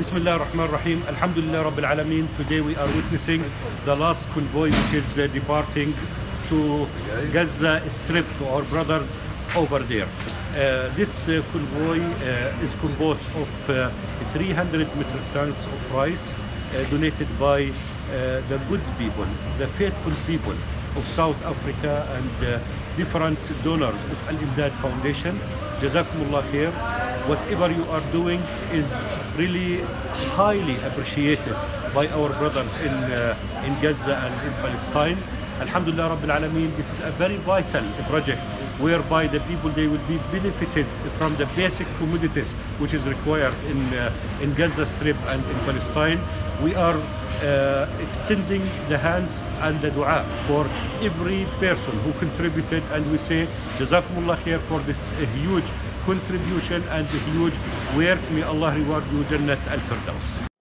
بسم الله الرحمن الرحيم الحمد لله رب العالمين today we are witnessing the last convoy which is uh, departing to Gaza Strip to our brothers over there. Uh, this uh, convoy uh, is composed of uh, 300 metric tons of rice uh, donated by uh, the good people the faithful people of South Africa and uh, different donors of Al Imdaad Foundation. Jazakumullah khair. Whatever you are doing is really highly appreciated by our brothers in uh, in Gaza and in Palestine. Alhamdulillah Rabbil Alameen, this is a very vital project whereby the people they will be benefited from the basic commodities which is required in uh, in Gaza Strip and in Palestine. We are uh, extending the hands and the dua for every person who contributed and we say Jazakumullah khair for this uh, huge contribution and huge work. May Allah reward you Jannat al-Firdaus.